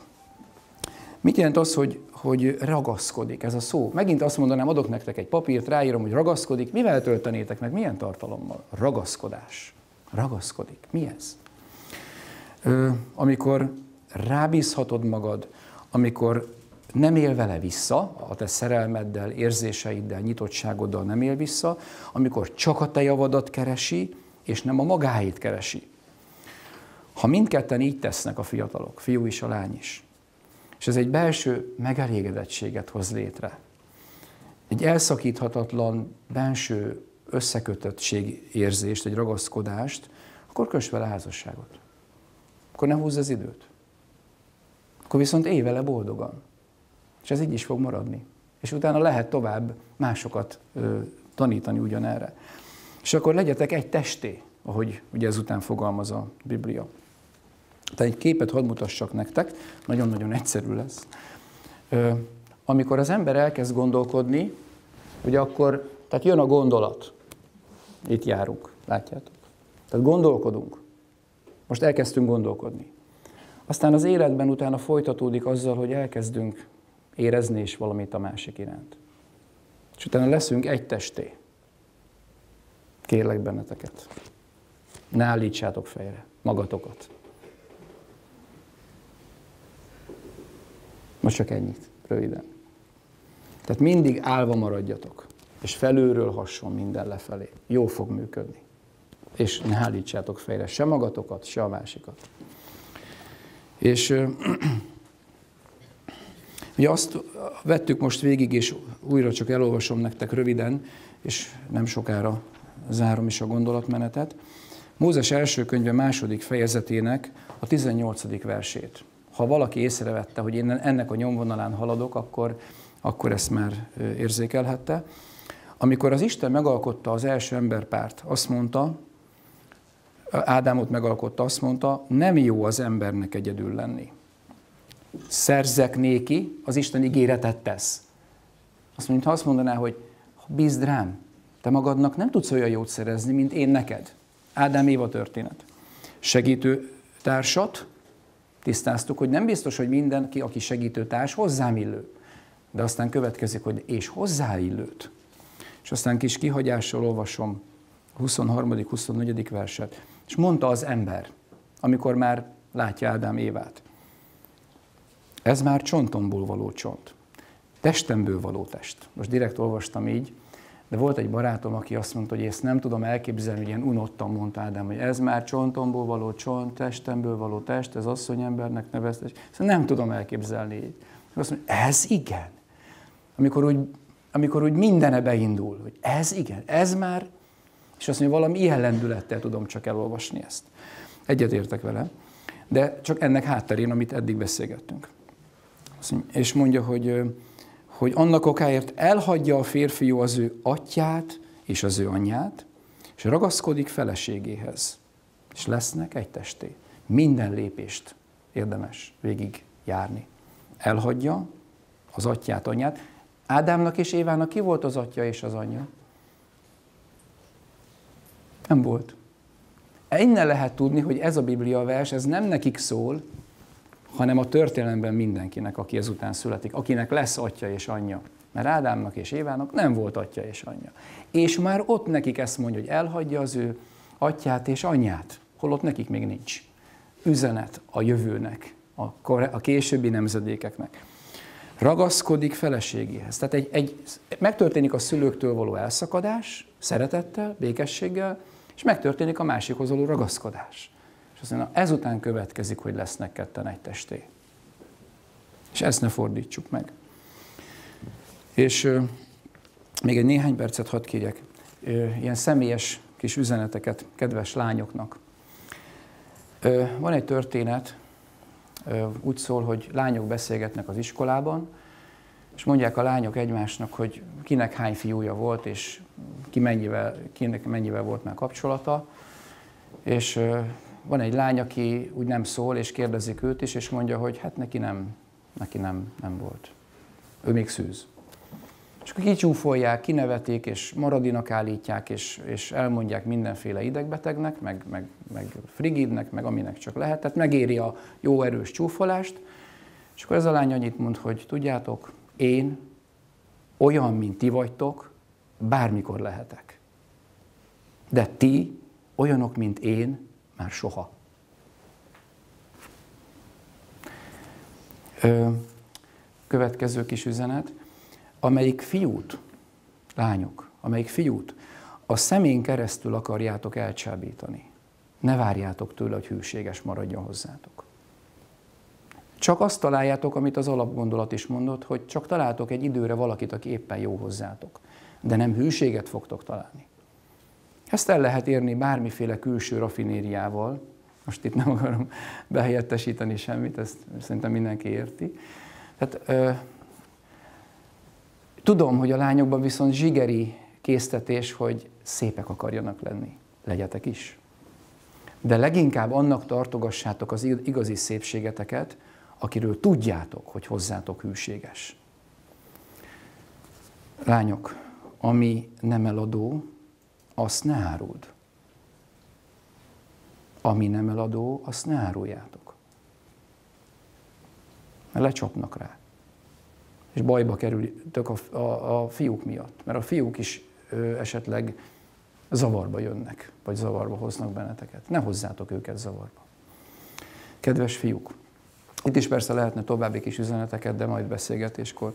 Speaker 2: Mit jelent az, hogy, hogy ragaszkodik ez a szó? Megint azt mondanám, adok nektek egy papírt, ráírom, hogy ragaszkodik. Mivel töltenétek meg? Milyen tartalommal? Ragaszkodás. Ragaszkodik. Mi ez? Ö, amikor rábízhatod magad, amikor nem él vele vissza, a te szerelmeddel, érzéseiddel, nyitottságoddal nem él vissza, amikor csak a te javadat keresi, és nem a magáit keresi. Ha mindketten így tesznek a fiatalok, fiú is, a lány is, és ez egy belső megelégedettséget hoz létre, egy elszakíthatatlan benső összekötöttség érzést, egy ragaszkodást, akkor kös vele házasságot. Akkor ne húzz az időt. Akkor viszont élj vele boldogan. És ez így is fog maradni. És utána lehet tovább másokat ö, tanítani ugyanerre. És akkor legyetek egy testé, ahogy ugye ezután fogalmaz a Biblia. Tehát egy képet hadd mutassak nektek, nagyon-nagyon egyszerű lesz. Ö, amikor az ember elkezd gondolkodni, ugye akkor, tehát jön a gondolat. Itt járunk, látjátok. Tehát gondolkodunk. Most elkezdtünk gondolkodni. Aztán az életben utána folytatódik azzal, hogy elkezdünk érezni is valamit a másik iránt. És utána leszünk egy testé. Kérlek benneteket. Ne állítsátok fejre magatokat. Most csak ennyit, röviden. Tehát mindig állva maradjatok, és felülről hasson minden lefelé. Jó fog működni. És ne állítsátok fejre se magatokat, se a másikat. És [clears throat] Ugye azt vettük most végig, és újra csak elolvasom nektek röviden, és nem sokára zárom is a gondolatmenetet. Mózes első könyve második fejezetének a 18. versét. Ha valaki észrevette, hogy én ennek a nyomvonalán haladok, akkor, akkor ezt már érzékelhette. Amikor az Isten megalkotta az első emberpárt, azt mondta, Ádámot megalkotta, azt mondta, nem jó az embernek egyedül lenni szerzek néki, az Isten ígéretet tesz. Azt mondja, azt mondaná, hogy bízd rám, te magadnak nem tudsz olyan jót szerezni, mint én neked. Ádám Éva történet. Segítő társat, tisztáztuk, hogy nem biztos, hogy mindenki, aki segítő társ, hozzám illő. De aztán következik, hogy és hozzáillőt. És aztán kis kihagyással olvasom 23.-24. verset. És mondta az ember, amikor már látja Ádám Évát. Ez már csontomból való csont. Testemből való test. Most direkt olvastam így, de volt egy barátom, aki azt mondta, hogy ezt nem tudom elképzelni, hogy ilyen unottan mondta Ádám, hogy ez már csontomból való csont, testemből való test, ez asszonyembernek nevezte. Ezt nem tudom elképzelni így. Azt mondja, ez igen. Amikor úgy, amikor úgy mindene beindul, hogy ez igen, ez már, és azt mondja, valami ilyen lendülettel tudom csak elolvasni ezt. Egyetértek vele, de csak ennek hátterén, amit eddig beszélgettünk. És mondja, hogy, hogy annak okáért elhagyja a férfiú az ő atyát és az ő anyját, és ragaszkodik feleségéhez. És lesznek egy testé. Minden lépést érdemes végig járni. Elhagyja az atyát, anyját. Ádámnak és Évának ki volt az atya és az anyja? Nem volt. Innen lehet tudni, hogy ez a Biblia vers, ez nem nekik szól, hanem a történelemben mindenkinek, aki ezután születik, akinek lesz atya és anyja. Mert Ádámnak és Évának nem volt atya és anyja. És már ott nekik ezt mondja, hogy elhagyja az ő atyát és anyját, holott nekik még nincs. Üzenet a jövőnek, a, későbbi nemzedékeknek. Ragaszkodik feleségéhez. Tehát egy, egy, megtörténik a szülőktől való elszakadás, szeretettel, békességgel, és megtörténik a másikhoz való ragaszkodás. Azt ezután következik, hogy lesznek ketten egy testé. És ezt ne fordítsuk meg. És ö, még egy néhány percet hadd kérjek, ö, ilyen személyes kis üzeneteket kedves lányoknak. Ö, van egy történet, úgy szól, hogy lányok beszélgetnek az iskolában, és mondják a lányok egymásnak, hogy kinek hány fiúja volt, és ki mennyivel, kinek mennyivel volt már kapcsolata. És van egy lány, aki úgy nem szól, és kérdezik őt is, és mondja, hogy hát neki nem, neki nem, nem volt. Ő még szűz. És akkor kicsúfolják, kinevetik, és maradinak állítják, és, és elmondják mindenféle idegbetegnek, meg, meg, meg frigidnek, meg aminek csak lehet. Tehát megéri a jó erős csúfolást. És akkor ez a lány annyit mond, hogy tudjátok, én olyan, mint ti vagytok, bármikor lehetek. De ti, olyanok, mint én, már soha. Következő kis üzenet, amelyik fiút, lányok, amelyik fiút a szemén keresztül akarjátok elcsábítani. Ne várjátok tőle, hogy hűséges maradjon hozzátok. Csak azt találjátok, amit az alapgondolat is mondott, hogy csak találtok egy időre valakit, aki éppen jó hozzátok. De nem hűséget fogtok találni. Ezt el lehet érni bármiféle külső rafinériával. Most itt nem akarom [laughs] behelyettesíteni semmit, ezt szerintem mindenki érti. Tehát, ö, tudom, hogy a lányokban viszont zsigeri késztetés, hogy szépek akarjanak lenni. Legyetek is. De leginkább annak tartogassátok az igazi szépségeteket, akiről tudjátok, hogy hozzátok hűséges. Lányok, ami nem eladó, azt ne áruld. Ami nem eladó, azt ne áruljátok. Mert lecsapnak rá. És bajba kerültök a, a, a fiúk miatt. Mert a fiúk is ö, esetleg zavarba jönnek, vagy zavarba hoznak benneteket. Ne hozzátok őket zavarba. Kedves fiúk, itt is persze lehetne további kis üzeneteket, de majd beszélgetéskor.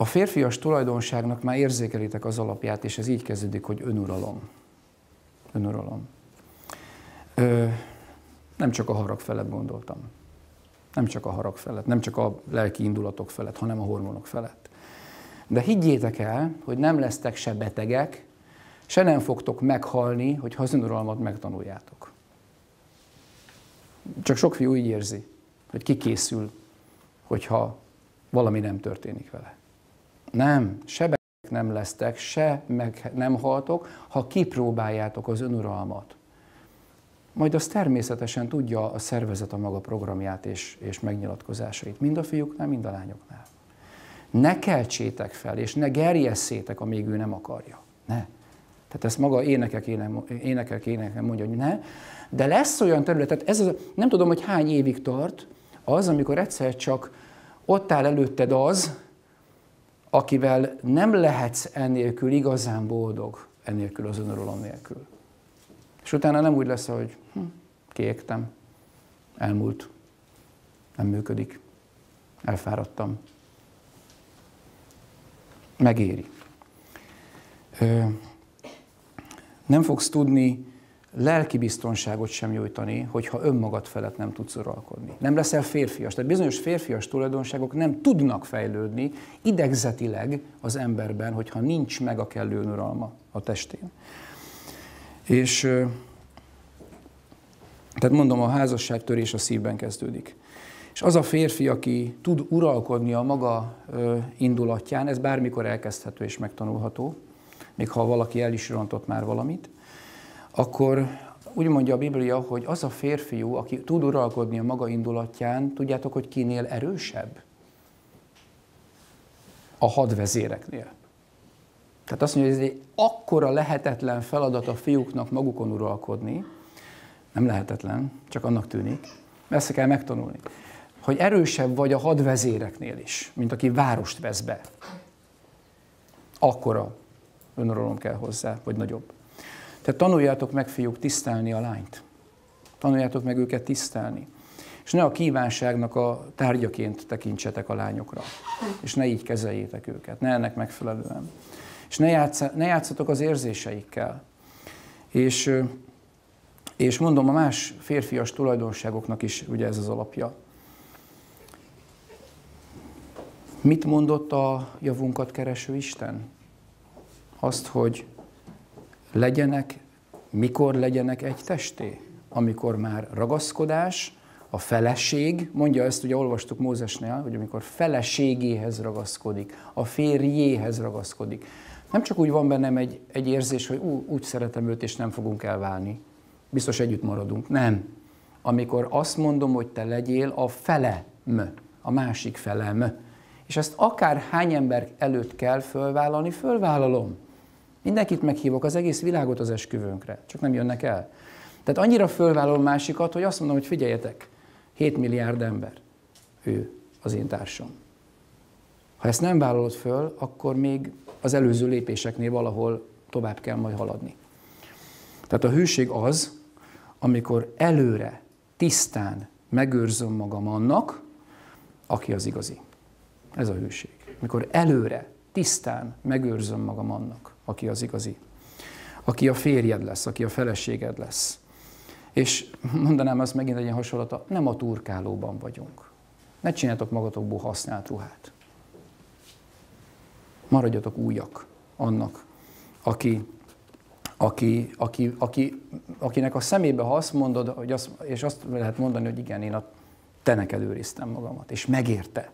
Speaker 2: A férfias tulajdonságnak már érzékelitek az alapját, és ez így kezdődik, hogy önuralom. Önuralom. Ö, nem csak a harag felett gondoltam. Nem csak a harag felett, nem csak a lelki indulatok felett, hanem a hormonok felett. De higgyétek el, hogy nem lesztek se betegek, se nem fogtok meghalni, hogy az önuralmat megtanuljátok. Csak sok fiú így érzi hogy kikészül, hogyha valami nem történik vele. Nem, sebek nem lesztek, se meg nem haltok, ha kipróbáljátok az önuralmat. Majd az természetesen tudja a szervezet a maga programját és, és megnyilatkozásait, mind a fiúknál, mind a lányoknál. Ne keltsétek fel, és ne gerjesszétek, amíg ő nem akarja. Ne. Tehát ezt maga énekek, énekek, énekek mondja, hogy ne. De lesz olyan terület, tehát ez az, nem tudom, hogy hány évig tart, az, amikor egyszer csak ott áll előtted az, akivel nem lehetsz ennélkül igazán boldog, ennélkül az önuralom nélkül. És utána nem úgy lesz, hogy hm, kiégtem, elmúlt, nem működik, elfáradtam. Megéri. Ö, nem fogsz tudni lelki biztonságot sem nyújtani, hogyha önmagad felett nem tudsz uralkodni. Nem leszel férfias. Tehát bizonyos férfias tulajdonságok nem tudnak fejlődni idegzetileg az emberben, hogyha nincs meg a kellő uralma a testén. És tehát mondom, a házasságtörés a szívben kezdődik. És az a férfi, aki tud uralkodni a maga indulatján, ez bármikor elkezdhető és megtanulható, még ha valaki el is rontott már valamit, akkor úgy mondja a Biblia, hogy az a férfiú, aki tud uralkodni a maga indulatján, tudjátok, hogy kinél erősebb? A hadvezéreknél. Tehát azt mondja, hogy ez egy akkora lehetetlen feladat a fiúknak magukon uralkodni, nem lehetetlen, csak annak tűnik, ezt kell megtanulni, hogy erősebb vagy a hadvezéreknél is, mint aki várost vesz be. Akkora önuralom kell hozzá, vagy nagyobb. Tehát tanuljátok meg, fiúk, tisztelni a lányt. Tanuljátok meg őket tisztelni. És ne a kívánságnak a tárgyaként tekintsetek a lányokra. És ne így kezeljétek őket, ne ennek megfelelően. És ne, játsz, ne játszatok az érzéseikkel. És, és mondom, a más férfias tulajdonságoknak is ugye ez az alapja. Mit mondott a javunkat kereső Isten? Azt, hogy legyenek, mikor legyenek egy testé? Amikor már ragaszkodás, a feleség, mondja ezt, ugye olvastuk Mózesnél, hogy amikor feleségéhez ragaszkodik, a férjéhez ragaszkodik. Nem csak úgy van bennem egy, egy érzés, hogy ú, úgy szeretem őt, és nem fogunk elválni. Biztos együtt maradunk. Nem. Amikor azt mondom, hogy te legyél a felem, a másik felem, és ezt akár hány ember előtt kell fölvállalni, fölvállalom. Mindenkit meghívok, az egész világot az esküvőnkre, csak nem jönnek el. Tehát annyira fölvállalom másikat, hogy azt mondom, hogy figyeljetek, 7 milliárd ember, ő az én társam. Ha ezt nem vállalod föl, akkor még az előző lépéseknél valahol tovább kell majd haladni. Tehát a hűség az, amikor előre, tisztán megőrzöm magam annak, aki az igazi. Ez a hűség. Mikor előre, tisztán megőrzöm magam annak, aki az igazi. Aki a férjed lesz, aki a feleséged lesz. És mondanám azt megint egy ilyen hasonlata, nem a turkálóban vagyunk. Ne csináljatok magatokból használt ruhát. Maradjatok újak annak, aki, aki, aki, aki, akinek a szemébe, ha azt mondod, hogy azt, és azt lehet mondani, hogy igen, én a te neked őriztem magamat, és megérte,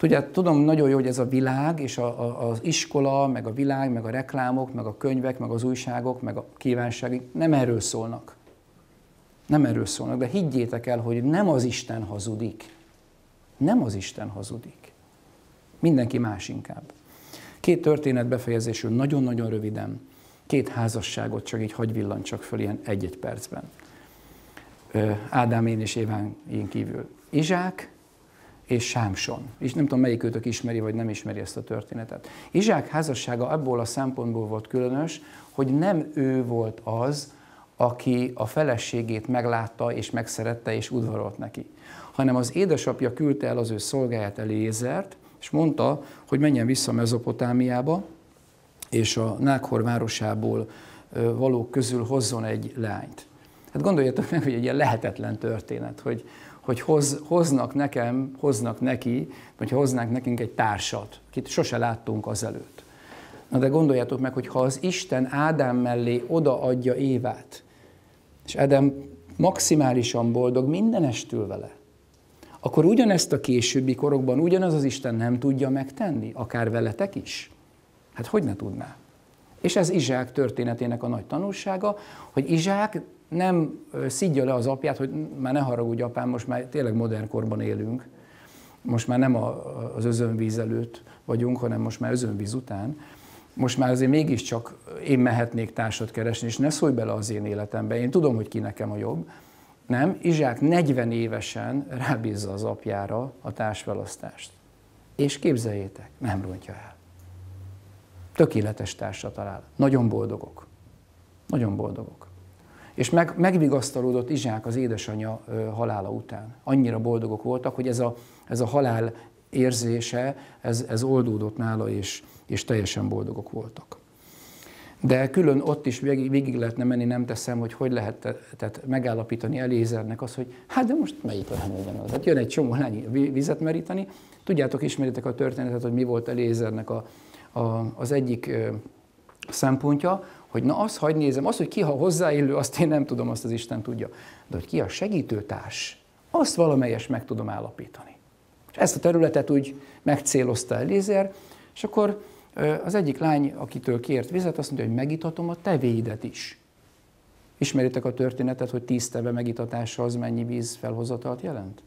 Speaker 2: Tudja, tudom nagyon jó, hogy ez a világ, és a, a, az iskola, meg a világ, meg a reklámok, meg a könyvek, meg az újságok, meg a kívánságok nem erről szólnak. Nem erről szólnak, de higgyétek el, hogy nem az Isten hazudik. Nem az Isten hazudik. Mindenki más inkább. Két történet befejezésül, nagyon-nagyon röviden. Két házasságot csak így hagy villancsak föl ilyen egy-egy percben. Ádám én és Éván én kívül. Izsák és Sámson. És nem tudom, melyik őtök ismeri, vagy nem ismeri ezt a történetet. Izsák házassága abból a szempontból volt különös, hogy nem ő volt az, aki a feleségét meglátta és megszerette és udvarolt neki, hanem az édesapja küldte el az ő szolgáját Elézert, és mondta, hogy menjen vissza Mezopotámiába, és a Nákhor városából valók közül hozzon egy lányt. Hát gondoljatok meg, hogy egy ilyen lehetetlen történet, hogy, hogy hoz, hoznak nekem, hoznak neki, vagy hoznánk nekünk egy társat, akit sose láttunk azelőtt. Na de gondoljátok meg, hogy ha az Isten Ádám mellé odaadja Évát, és Ádám maximálisan boldog mindenestül vele, akkor ugyanezt a későbbi korokban ugyanaz az Isten nem tudja megtenni, akár veletek is? Hát hogy ne tudná? És ez Izsák történetének a nagy tanulsága, hogy Izsák nem szidja le az apját, hogy már ne haragudj apám, most már tényleg modern korban élünk. Most már nem az özönvíz előtt vagyunk, hanem most már özönvíz után. Most már azért mégiscsak én mehetnék társat keresni, és ne szólj bele az én életembe. Én tudom, hogy ki nekem a jobb. Nem, Izsák 40 évesen rábízza az apjára a társválasztást. És képzeljétek, nem rontja el. Tökéletes társat talál. Nagyon boldogok. Nagyon boldogok. És meg, megvigasztalódott Izsák az édesanyja halála után. Annyira boldogok voltak, hogy ez a, ez a halál érzése, ez, ez oldódott nála, és, és teljesen boldogok voltak. De külön ott is végig, lehetne menni, nem teszem, hogy hogy lehet tehát megállapítani Elézernek az, hogy hát de most melyik lány legyen az. Hát jön egy csomó lány vizet meríteni. Tudjátok, ismeritek a történetet, hogy mi volt Elézernek a, a, az egyik szempontja, hogy na azt hagy nézem, az, hogy ki ha hozzáillő, azt én nem tudom, azt az Isten tudja. De hogy ki a segítőtárs, azt valamelyes meg tudom állapítani. És ezt a területet úgy megcélozta Elézer, és akkor az egyik lány, akitől kért vizet, azt mondja, hogy megitatom a tevéidet is. Ismeritek a történetet, hogy tíz teve megitatása az mennyi víz felhozatalt jelent?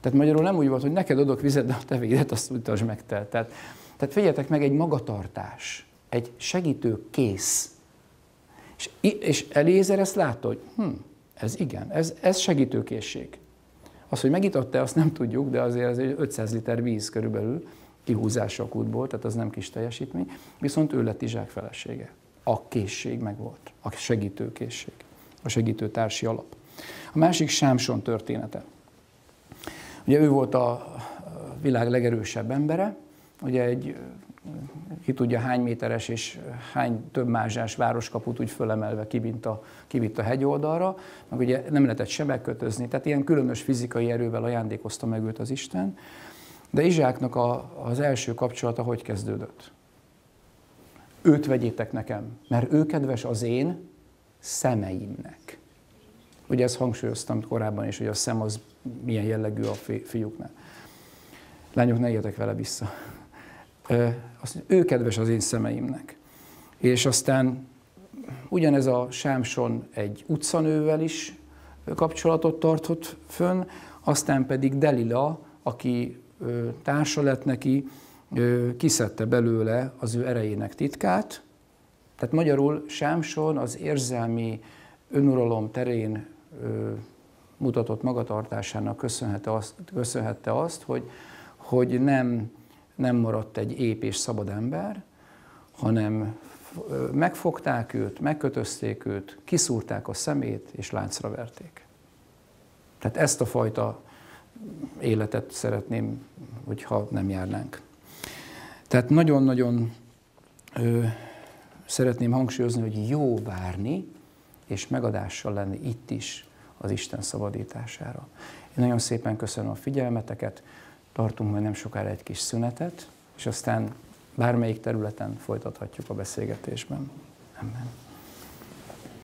Speaker 2: Tehát magyarul nem úgy volt, hogy neked adok vizet, de a tevéidet azt utasd meg te. Tehát, tehát figyeljetek meg, egy magatartás, egy segítő kész. És, és Elézer ezt látta, hogy hm, ez igen, ez, ez segítőkészség. Az, hogy megitatta, azt nem tudjuk, de azért ez egy 500 liter víz körülbelül, kihúzása a kútból, tehát az nem kis teljesítmény, viszont ő lett Izsák felesége. A készség meg volt, a segítő készség, a segítő társi alap. A másik Sámson története. Ugye ő volt a világ legerősebb embere, ugye egy ki tudja hány méteres és hány több mázsás városkaput úgy fölemelve kivitt a, kivitt a hegyoldalra, meg ugye nem lehetett sebekkötözni, tehát ilyen különös fizikai erővel ajándékozta meg őt az Isten. De Izsáknak a, az első kapcsolata hogy kezdődött? Őt vegyétek nekem, mert ő kedves az én szemeimnek. Ugye ezt hangsúlyoztam korábban is, hogy a szem az milyen jellegű a fiúknál. Lányok, ne értek vele vissza. Azt mondja, ő kedves az én szemeimnek. És aztán ugyanez a Sámson egy utcanővel is kapcsolatot tartott fönn, aztán pedig Delila, aki társa lett neki, kiszedte belőle az ő erejének titkát. Tehát magyarul Sámson az érzelmi önuralom terén mutatott magatartásának köszönhette azt, köszönhette azt hogy, hogy nem, nem maradt egy ép és szabad ember, hanem megfogták őt, megkötözték őt, kiszúrták a szemét és láncra verték. Tehát ezt a fajta életet szeretném, hogyha nem járnánk. Tehát nagyon-nagyon szeretném hangsúlyozni, hogy jó várni, és megadással lenni itt is az Isten szabadítására. Én nagyon szépen köszönöm a figyelmeteket, tartunk majd nem sokára egy kis szünetet, és aztán bármelyik területen folytathatjuk a beszélgetésben. Amen.